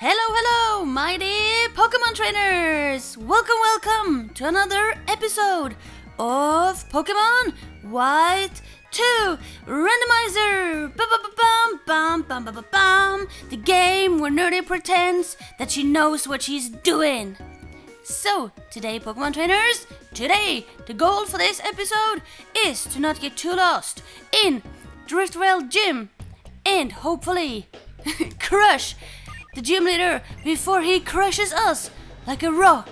Hello, hello, my dear Pokemon trainers! Welcome, welcome to another episode of Pokemon White 2 Randomizer! Ba-ba-ba-bum, bum, bum, bum, bum, bum. The game where Nerdy pretends that she knows what she's doing. So, today, Pokemon trainers, today, the goal for this episode is to not get too lost in Driftveil Gym and hopefully crush the gym leader before he crushes us like a rock.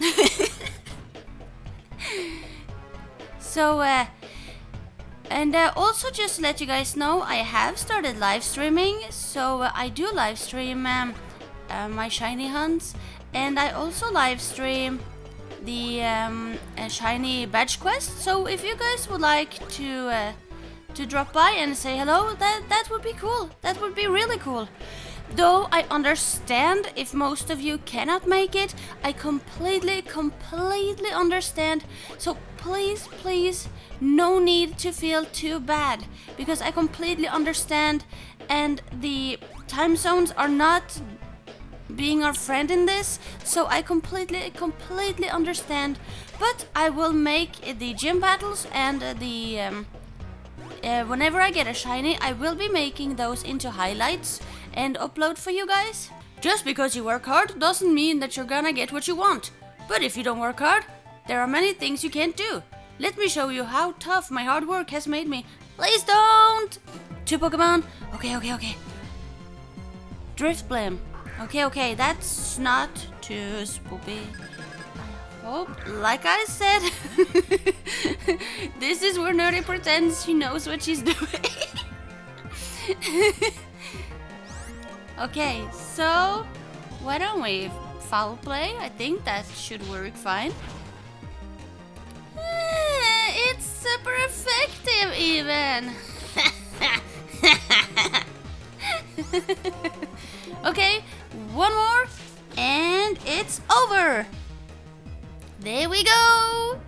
so, uh, and uh, also just to let you guys know, I have started live streaming. So uh, I do live stream um, uh, my shiny hunts, and I also live stream the um, uh, shiny badge quest. So if you guys would like to uh, to drop by and say hello, that that would be cool. That would be really cool. Though I understand if most of you cannot make it, I completely, completely understand. So please, please, no need to feel too bad because I completely understand and the time zones are not being our friend in this, so I completely, completely understand. But I will make the gym battles and the um, uh, whenever I get a shiny, I will be making those into highlights and upload for you guys. Just because you work hard doesn't mean that you're gonna get what you want. But if you don't work hard, there are many things you can't do. Let me show you how tough my hard work has made me. Please don't! Two Pokemon. Okay, okay, okay. Drifblim. Okay, okay, that's not too spoopy. Oh, like I said, this is where Nerdy pretends she knows what she's doing. okay, so why don't we foul play? I think that should work fine. Eh, It's super effective even. okay, one more and it's over. There we go!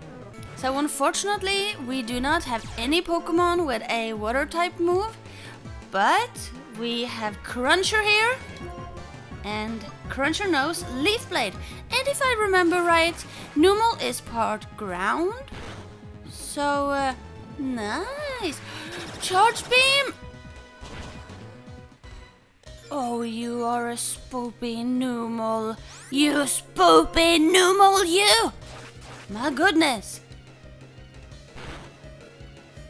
So unfortunately, we do not have any Pokemon with a water type move, but we have Cruncher here, and Cruncher knows Leaf Blade. And if I remember right, Numel is part ground. So, uh, nice! Charge Beam! Oh, you are a spoopy Numel. You spoopy Numel, you! My goodness.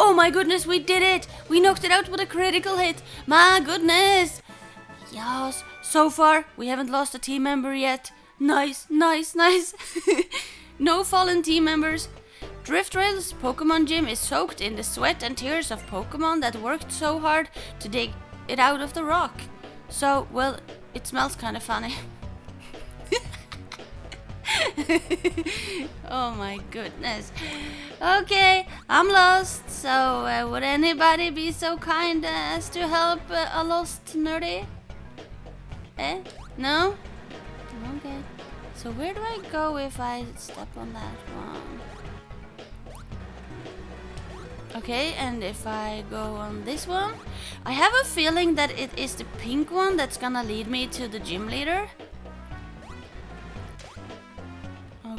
Oh my goodness, we did it! We knocked it out with a critical hit. My goodness. Yes, so far we haven't lost a team member yet. Nice, nice, nice. no fallen team members. Driftveil's Pokemon gym is soaked in the sweat and tears of Pokemon that worked so hard to dig it out of the rock. So, well, it smells kind of funny. oh my goodness. Okay, I'm lost. So, uh, would anybody be so kind as to help uh, a lost nerdy? Eh? No? Okay. So, where do I go if I step on that one? Okay, and if I go on this one, I have a feeling that it is the pink one that's gonna lead me to the gym leader.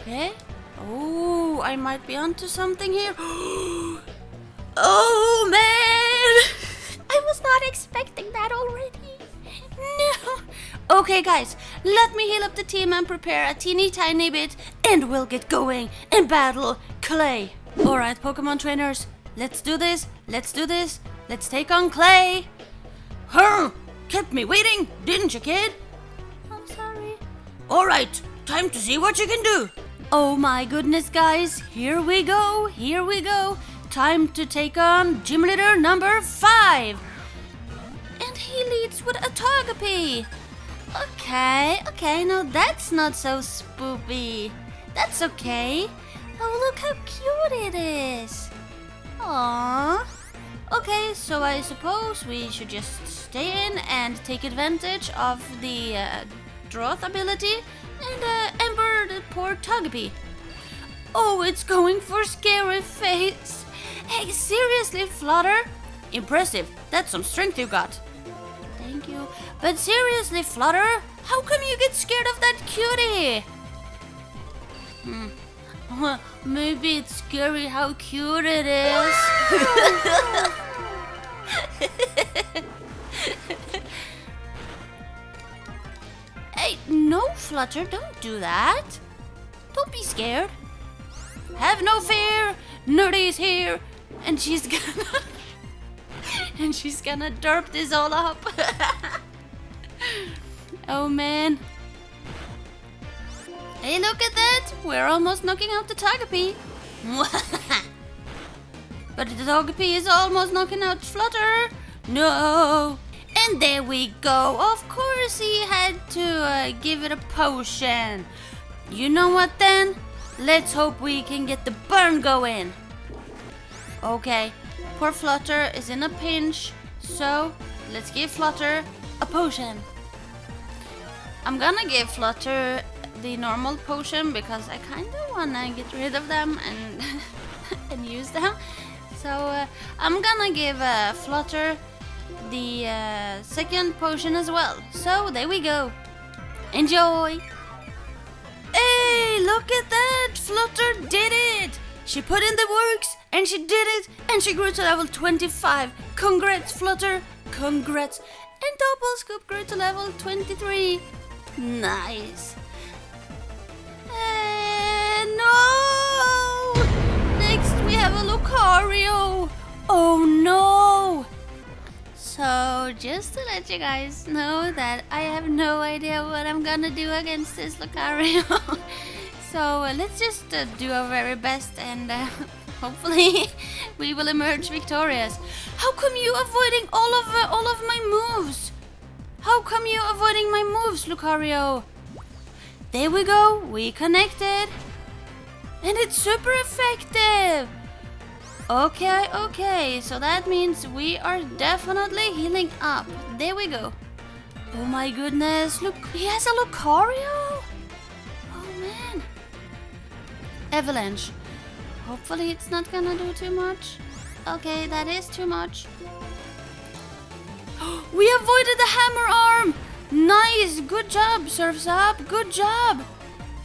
Okay. Oh, I might be onto something here. oh man! I was not expecting that already. No. Okay, guys, let me heal up the team and prepare a teeny tiny bit, and we'll get going and battle Clay. Alright, Pokemon trainers, let's do this. Let's do this. Let's take on Clay. Huh! Kept me waiting, didn't you, kid? I'm sorry. Alright, time to see what you can do. Oh my goodness, guys. Here we go. Here we go. Time to take on gym leader number five. And he leads with a Togepi. Okay, okay, no, that's not so spoopy. That's okay. Oh, look how cute it is. Aww. Okay, so I suppose we should just stay in and take advantage of the uh, Drought ability and uh, Ember the poor Togepi. Oh, it's going for scary face. Hey, seriously, Flutter? Impressive. That's some strength you got. Thank you. But seriously, Flutter, How come you get scared of that cutie? Hmm. Maybe it's scary how cute it is. hey, no, Flutter, don't do that. Don't be scared. Have no fear, Nerdy's here, and she's gonna... and she's gonna derp this all up. oh man. Hey, look at that! We're almost knocking out the Togepi. but the Togepi is almost knocking out Flutter. No! And there we go. Of course he had to uh, give it a potion. You know what then? Let's hope we can get the burn going. Okay, poor Flutter is in a pinch. So, let's give Flutter a potion. I'm gonna give Flutter the normal potion because I kind of wanna get rid of them and and use them. So uh, I'm gonna give uh, Flutter the uh, second potion as well. So there we go. Enjoy! Hey, look at that! Flutter did it! She put in the works and she did it and she grew to level 25. Congrats, Flutter! Congrats! And Double Scoop grew to level 23. Nice. And no! Next we have a Lucario. Oh no! So just to let you guys know that I have no idea what I'm gonna do against this Lucario. so uh, let's just uh, do our very best and uh, hopefully we will emerge victorious. How come you avoiding all of uh, all of my moves? How come you avoiding my moves, Lucario? There we go, we connected. And it's super effective. Okay, okay, so that means we are definitely healing up. There we go. Oh my goodness, look, he has a Lucario? Avalanche. Hopefully it's not gonna do too much. Okay, that is too much. we avoided the hammer arm! Nice, good job, Surf's Up, good job!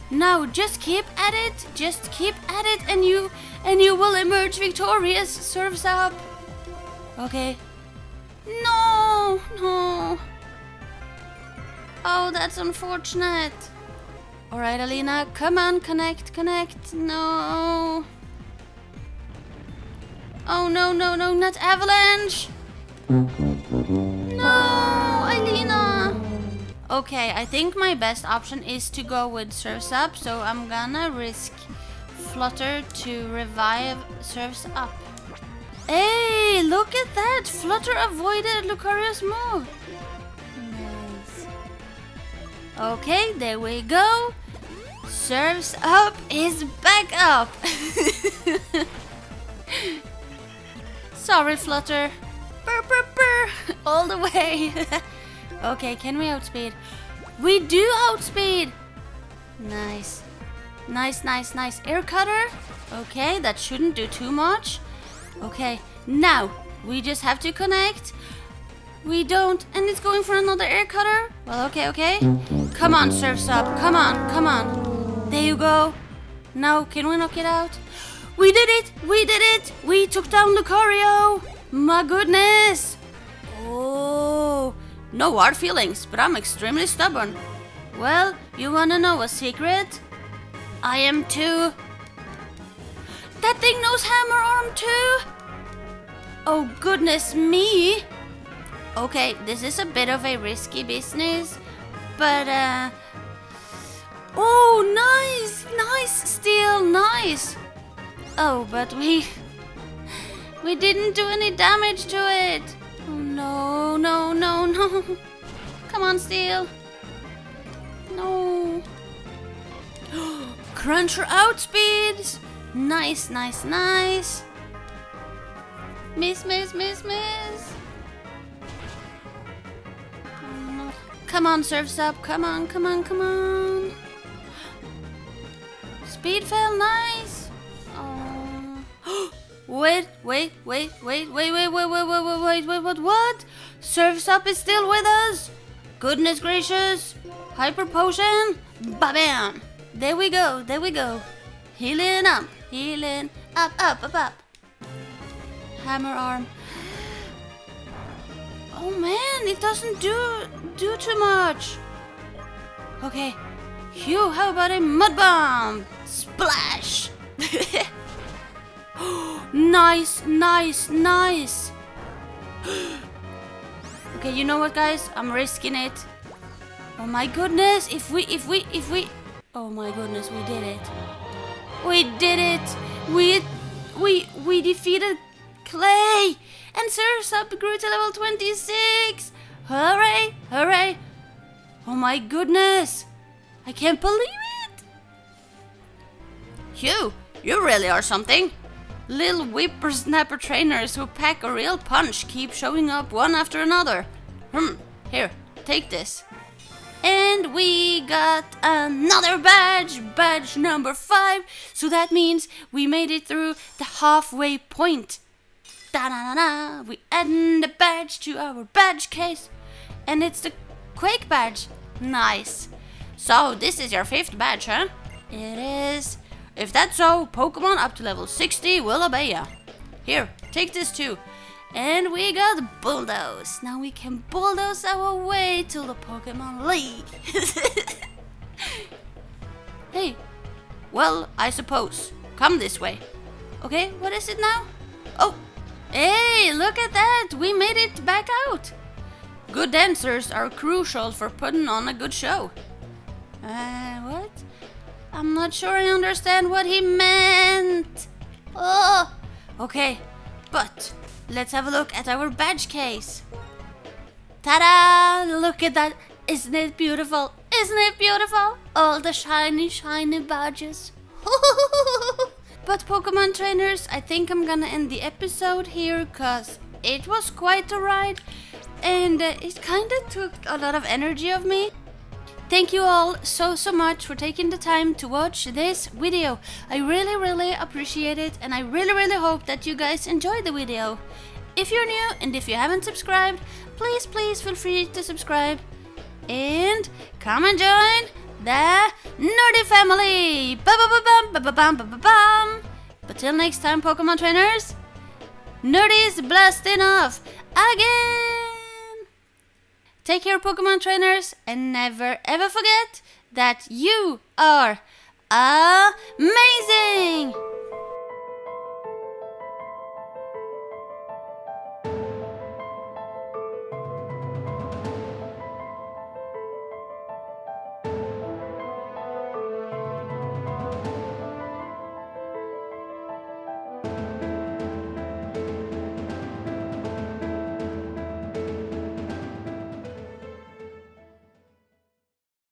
Now just keep at it, just keep at it and you and you will emerge victorious, Surf's Up. Okay. No, no. Oh, that's unfortunate. Alright, Alina, come on, connect, connect. No. Oh, no, no, no, not Avalanche. No, Alina. Okay, I think my best option is to go with Surf's Up, so I'm gonna risk Flutter to revive Surf's Up. Hey, look at that! Flutter avoided Lucario's move. Nice. Okay, there we go. Surf's Up is back up. Sorry, Flutter. Burr, burr, burr. All the way. Okay, can we outspeed? We do outspeed! Nice. Nice, nice, nice. Air cutter. Okay, that shouldn't do too much. Okay, now we just have to connect. We don't, and it's going for another air cutter. Well, okay, okay. Come on, Surf's Up. Come on, come on. There you go. Now, can we knock it out? We did it! We did it! We took down Lucario! My goodness! Oh, no hard feelings, but I'm extremely stubborn. Well, you wanna know a secret? I am too. That thing knows hammer arm too? Oh goodness me! Okay, this is a bit of a risky business, but uh... Oh, nice! Nice, still nice! Oh, but we... We didn't do any damage to it! Oh no, no, no, no. Come on, Steel. No. Cruncher outspeeds. Nice, nice, nice. Miss, miss, miss, miss. Come on, Surf's Up. Come on, come on, come on. Speed fell, nice. Oh. Wait, wait, wait, wait, wait, wait, wait, wait, wait, wait, wait, wait, what, what? Surf's Up is still with us? Goodness gracious! Hyper potion! Ba-bam! There we go, there we go. Healing up, healing up, up, up, up. Hammer arm. Oh man, it doesn't do do too much. Okay. Phew, how about a mud bomb? Splash! nice, nice, nice. okay, you know what guys? I'm risking it. Oh my goodness, if we if we if we Oh my goodness, we did it. We did it. We we we defeated Clay and Surf's Up grew to level 26. Hooray! Hooray! Oh my goodness! I can't believe it! Hugh, you really are something. Little whippersnapper trainers who pack a real punch keep showing up one after another. Hmm, here, take this. And we got another badge, badge number five. So that means we made it through the halfway point. Da da da da. We add the badge to our badge case. And it's the Quake badge. Nice. So this is your fifth badge, huh? It is. If that's so, Pokemon up to level 60 will obey ya. Here, take this too. And we got Bulldoze. Now we can bulldoze our way to the Pokemon League. hey, well, I suppose. Come this way. Okay, what is it now? Oh, hey, look at that. We made it back out. Good dancers are crucial for putting on a good show. Uh, what? I'm not sure I understand what he meant. Oh, okay, but let's have a look at our badge case. Ta-da! Look at that. Isn't it beautiful? Isn't it beautiful? All the shiny, shiny badges. but Pokemon trainers, I think I'm gonna end the episode here because it was quite a ride and uh, it kind of took a lot of energy of me. Thank you all so so much for taking the time to watch this video. I really really appreciate it and I really really hope that you guys enjoyed the video. If you're new and if you haven't subscribed, please please feel free to subscribe and come and join the Nerdy family. Ba ba ba bum ba ba bum ba ba bum. But till next time Pokemon trainers, Nerdy's blasting off again. Take care, Pokemon trainers, and never ever forget that you are amazing!